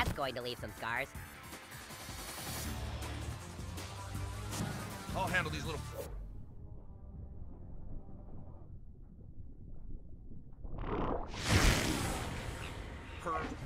That's going to leave some scars. I'll handle these little... Curve.